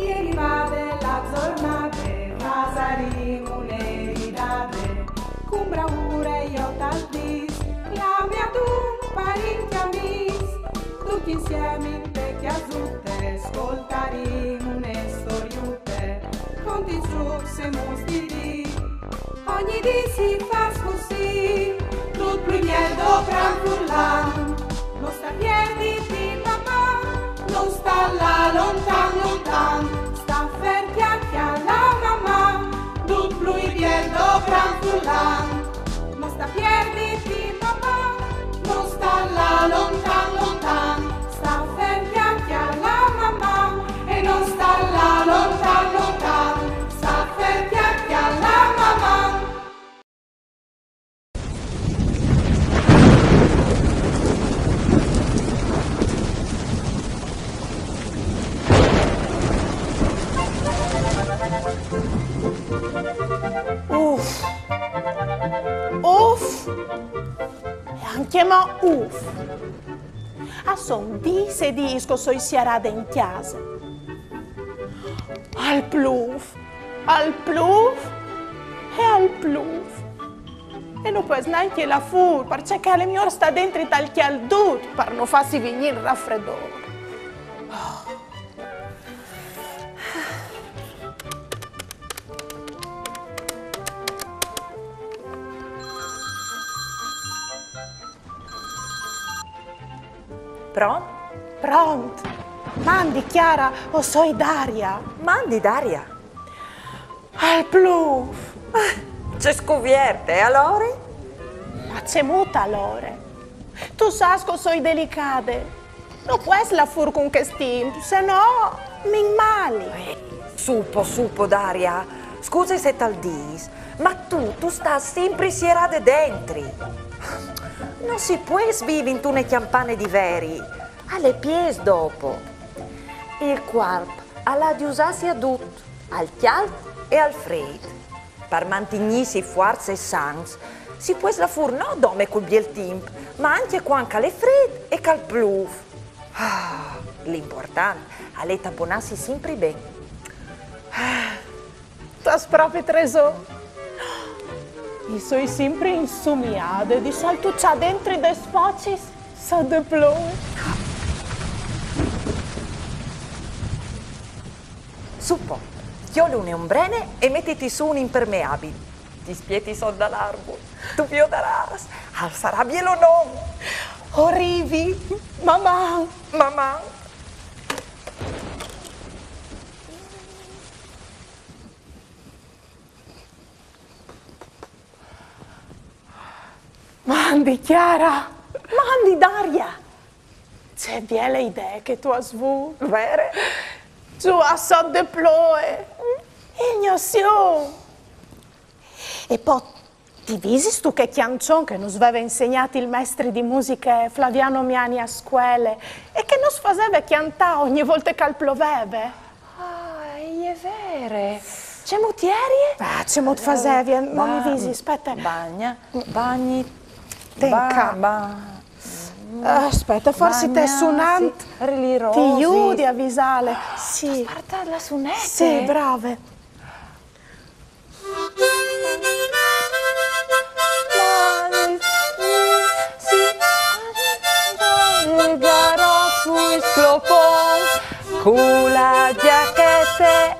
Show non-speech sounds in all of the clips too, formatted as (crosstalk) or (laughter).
Ieri vade la giornata, rasarimo le ridate, con bravura io tal la mia tu parenti amis, tutti insieme in vecchia zutte, ascoltarimo une storiute, conti su se mostri, ogni di si fa così, tutto il miedo gran fullan, non sta piedi sta là lontan lontan, sta ferti anche alla mamma, il miedo gran fullan, non sta piedi di mamma, non sta là lontan lontan, anche uff. A son dise disco soi siarade in chiesa. Al pluf. Al pluf. E al pluf. E non puoi neanche la fur, perché le mie sta dentro tal che al dut, per non farsi venire raffreddore. Pronto? Pronto? Mandi Chiara o soi Daria? Mandi Daria. Al pluf. C'è scovierte, e allora? Ma c'è muta allora. Tu sai che soi delicate. Non puoi la fur con che stim, se no mi mali. Supo, supo, Daria. Scusa se tal dis, ma tu, tu stai sempre sierade dentro. Non si può svivere in tune campane di veri. Alle pies dopo. Il corpo ha di usarsi a tutto, al caldo e al freddo. Per mantenersi forza e sangs, si può la fur non dome col biel tempo, ma anche quando è freddo e cal pluf. Ah, l'importante è tamponarsi sempre bene. Tas proprio treso. I soi sempre insumiade di salto c'ha dentro dei spazi sa de pluf. Suppo, chiole un ombrene e mettiti su un impermeabile. Ti spieti son dall'arbo, tu pio daras, al sarà bielo non, Arrivi, mamma. mamma. Mandi Chiara. Mandi Daria. C'è bien le idee che tu hai svu. Vere? So de ploe. Ignosio. E poi ti visi tu che chiancion che nos aveva insegnato il maestro di musica Flaviano Miani a scuole e che nos faceva chiantare ogni volta che ploveva. Ah, è vere. C'è mutieri? Ah, c'è molto fasevi, non mi visi, aspetta. Bagna, bagni, Tenca. ba, Ah, Aspetta, forse te Bagna, suonante. sì, rili Ti aiuti a visale. Sì. Guarda la sunette. Sì, brave. Con la giacchetta e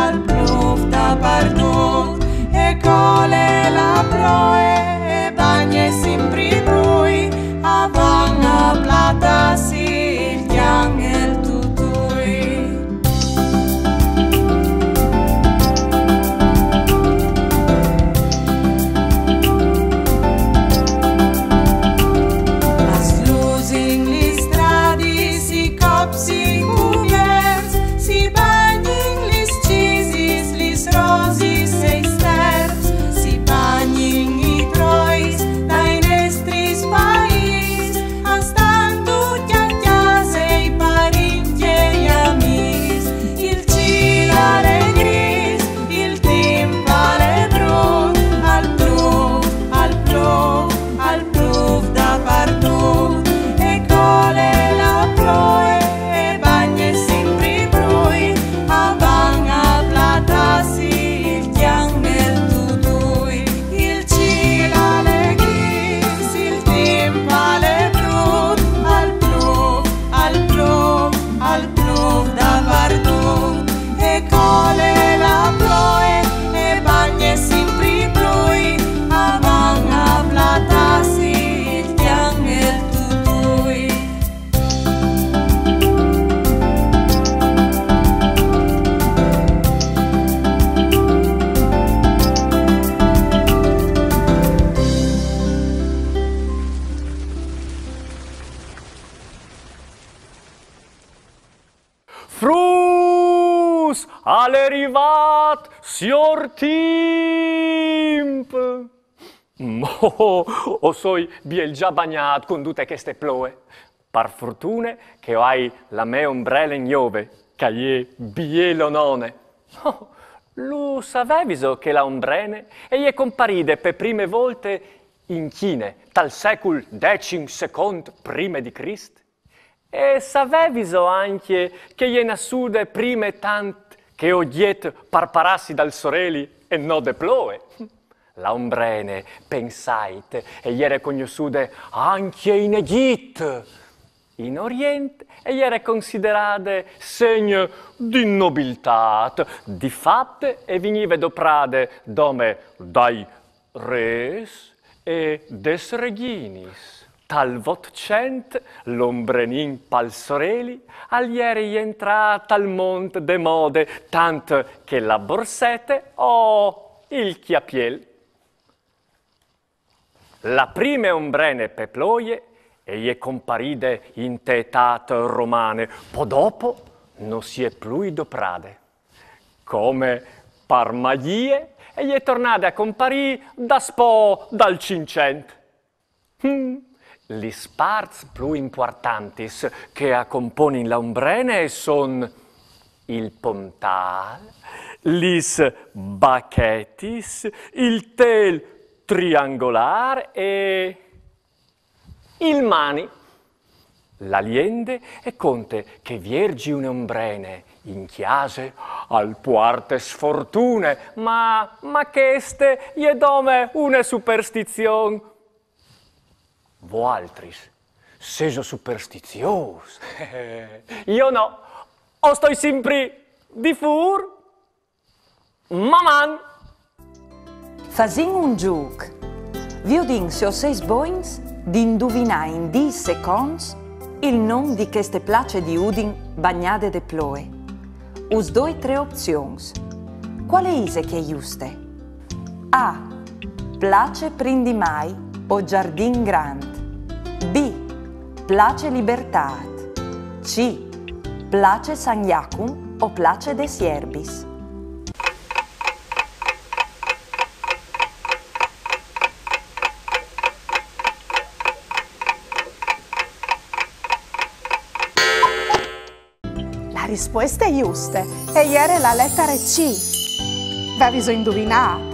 al pluf t'ha perdut. E cole la proe, e bagnes sempre Ale rivat, sior timp. Mo, o soi biel già bagnat con tutte queste ploe. Par fortune che hai la mia ombrella in iove, che è bielo none. Oh, lu saveviso che la ombrene e è comparide per prime volte in Chine, tal secul decim second prime di Crist? E saveviso anche che je nassude prime tant che odiet parparassi dal soreli e no de ploe. La ombrene, pensait, e iere cognossude anche in Egitto. In Orient e iere considerade segno di nobiltat, di fatte e venive doprade dome dai res e des reginis tal vot cent l'ombrenin pal soreli, alieri entrat al mont de mode, tant che la borsete o il chiapiel. La prime ombrene peploie e comparide in tetat romane, po dopo non si è pluido prade. Come par magie, e tornade a comparì da spo dal cincent. Hmm. Lis parts plus importantis che accomponin l'ombrene son il pontal, lis bachetis, il tel triangolar e il mani. L'aliende e conte che viergi une ombrene in chiase al puarte sfortune, ma, ma je dome une superstizion Voaltris, seso superstizios. (laughs) Io no, o sto sempre di fur, maman. Fasin un giuc. Vi se ho seis boins di indovinare in 10 seconds il nome di queste place di udin bagnate de ploe. Us doi tre opzioni. Quale ise che è giuste? A. Place prindi mai o giardin grand. B. Place Libertat. C. Place San Iacum o Place de Sierbis. La risposta è giusta e ieri la lettera C. Avevo indovinato.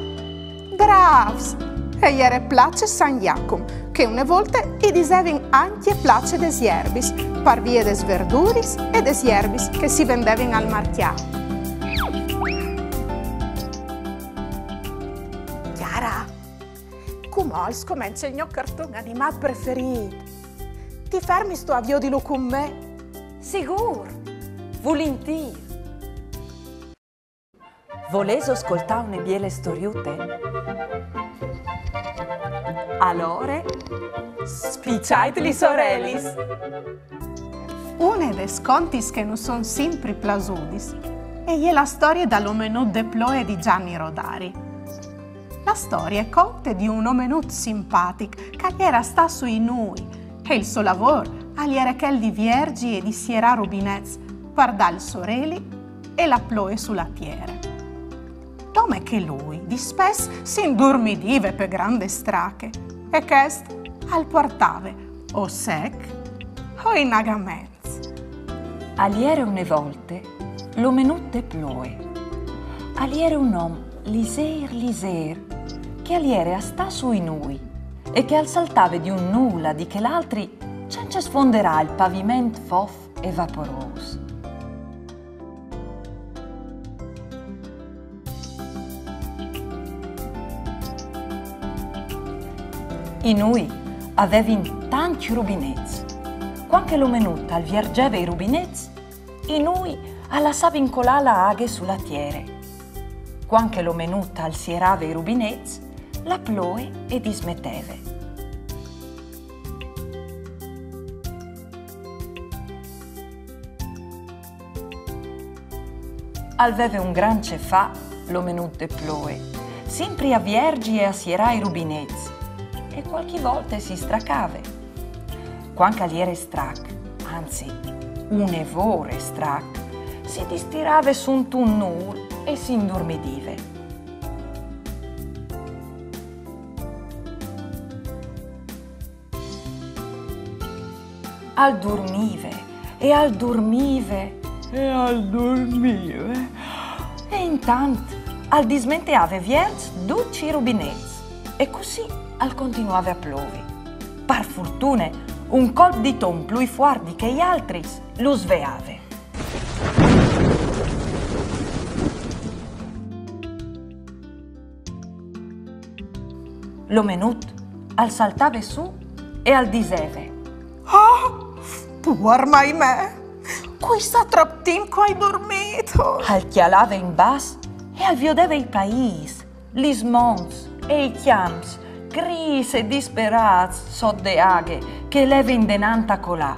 Bravs! E ieri place San Iacum, che una volta i diseven anche place des ierbis, par via des verduris e des ierbis che si vendeven al marchiato. Chiara, come comincia il mio cartone animato preferito? Ti fermi sto avvio di lo con me? Sigur, volentieri. Voleso ascoltare une biele storiute? Allora, spicciateli sorelis. Una des contis che non sono sempre plasudis è la storia dall'omenut de Ploe di Gianni Rodari. La storia è conte di un omenut simpatico che era sta sui noi e il suo lavoro era quel di viergi e di sierà rubinez per dal soreli e la ploe sulla tierra. Come che lui di spes si indormidive per grande strache e chest al portave o sec o in agamez. Aliere une volte lo menutte ploe. Aliere un om liser liser che aliere a sta sui nui e che al saltave di un nulla di che l'altri cence sfonderà il paviment fof e vaporos. I nui avevin tanti rubinets. Quanche lo menutta al viergeve i rubinets, i nui alla savincolà la aghe sulla tiere. Quanche lo menutta al sierave i rubinets, la ploe e dismetteve. Alveve un gran cefà lo menutte ploe, sempre a viergi e a sierà i rubinets, e qualche volta si stracave. Quanche aliere strac, anzi, un evore strac, si distirava su un tunnel e si indormidive. Al dormive e al dormive e al dormive. E intanto al dismenteave vierge duci rubinetti e così al continuava a plovi. Per fortuna, un colpo di ton più fuori che gli altri lo sveave. Lo menut al saltave su e al diseve. Oh, puar mai me! Qui sta troppo tempo hai dormito! Al chialave in bas e al viodeve i paesi, gli mons e i chiams, gris e disperati sotto de aghe che leve in denanta colà.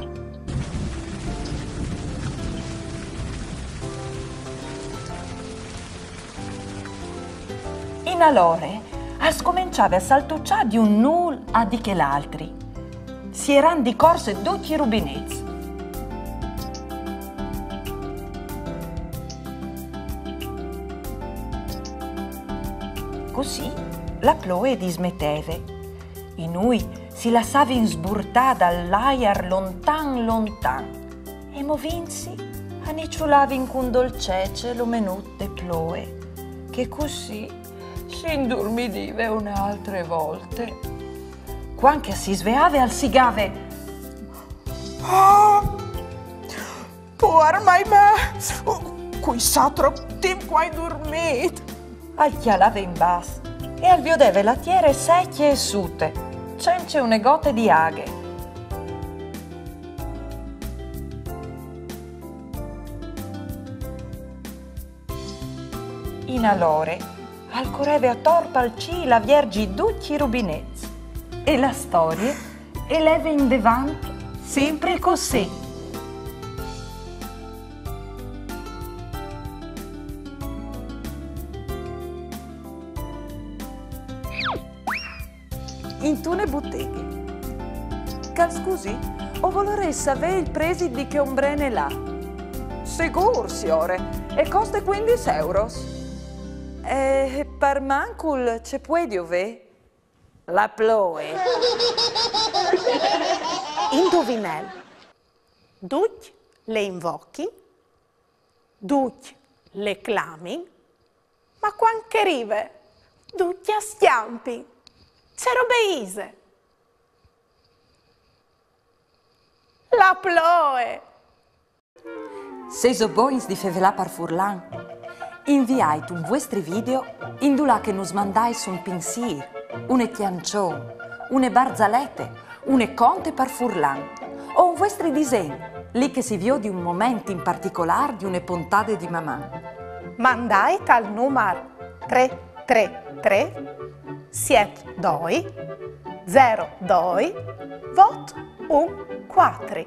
In alore, a scominciare a saltucciare di un nul a di che l'altri. Si eran di corse tutti i rubinetti. Così la ploe dismetteve. Noi si lasciava insburtare dall'aiar lontan lontan e movinsi aniciulavi in cun dolcece lo menutte ploe, che così si indormidive un'altre volte. Quanche si sveave al sigave. Oh, puar mai me! Oh, qui sta troppo tempo hai dormito! Al chialave in bas e al viodeve lattiere secchie e sute, cence une gote di aghe. In alore, al coreve a torpa al ci la viergi ducci rubinetti e la storia eleve in devant sempre così. In tune botteghe. Cal scusi, o vorrei sapere il presi di che ombrene là? Sicuro, signore, e costa 15 euros. E per mancul ce puoi ove? La ploe. Indovinel. Duc le invochi, duc le clami, ma quanche rive, duc a stiampi, c'ero beise. La ploe. Se so boins di fevelà par furlan, inviate un vostri video in dula che nos mandais un pensier, une chiancion, une barzalette, une conte par furlan, o un vostri disegni, lì che si vio di un momento in particolare di une puntate di mamma. Mandai al numero 333 72 02 vot 14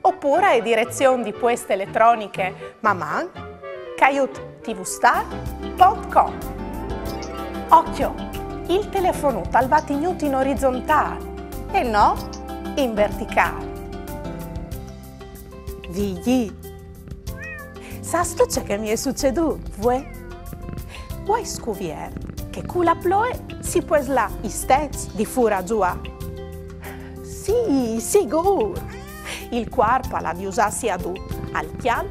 oppure a direzione di poste elettroniche maman caiutvstar.com Occhio, il telefono talva tenuto in orizzontale e no in verticale. Vigli. Sasto c'è che mi è succeduto, vuoi? Vuoi scuvier che con la ploe si può sla i stez di fura giù? Sì, sicuro. Il quarpa la di usarsi ad al chial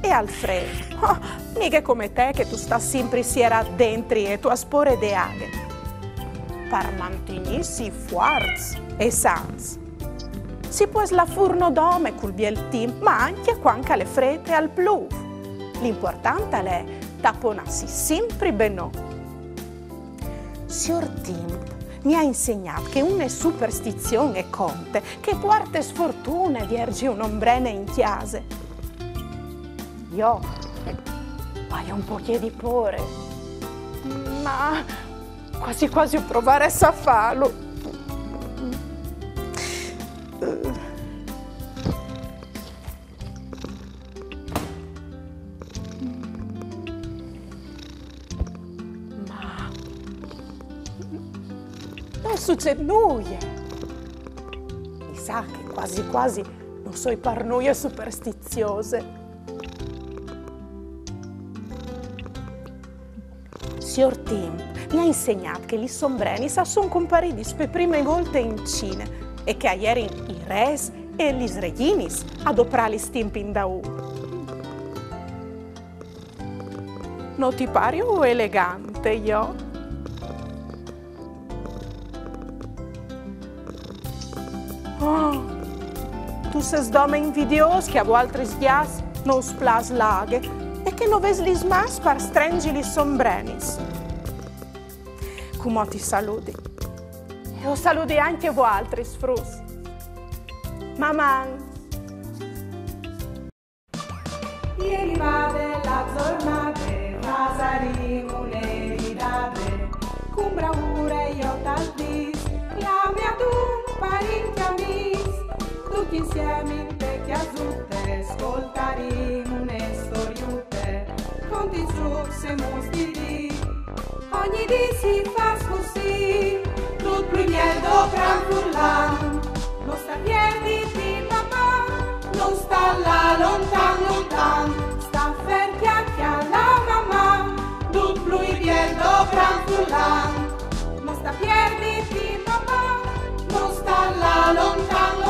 e al freddo. Oh, mica come te che tu sta sempre siera dentro e tu aspore de aghe. Per mantenersi forza e sans. Si può la furno d'ome col biel team, ma anche quando le frete al blu. L'importante è taponarsi sempre bene. Signor Timp mi ha insegnato che una superstizione conte, che porta sfortuna di ergi un'ombrene in chiase. Io voglio un po' di pore, ma quasi quasi provare a farlo. non succede nulla. Mi sa che quasi quasi non so i parnuie superstiziose. Signor Tim mi ha insegnato che gli sombreni sa son compariti per prime volte in Cina e che ieri i res e gli sreginis gli stimpin da u. Non ti pare o elegante, io? Tu sei dome invidios che a altri sghias non splas laghe e che non vesi smas par strengi li sombrenis. Come ti saluti? E ho saluti anche voi altri, sfrus. Maman. muslidi, ogni di si fa scusi, tu primiedo franfurlan, non sta piedi di papà, non sta la lontan lontan, sta ferchia che alla mamma, tu primiedo franfurlan, non sta piedi di papà, non sta la lontan lontan.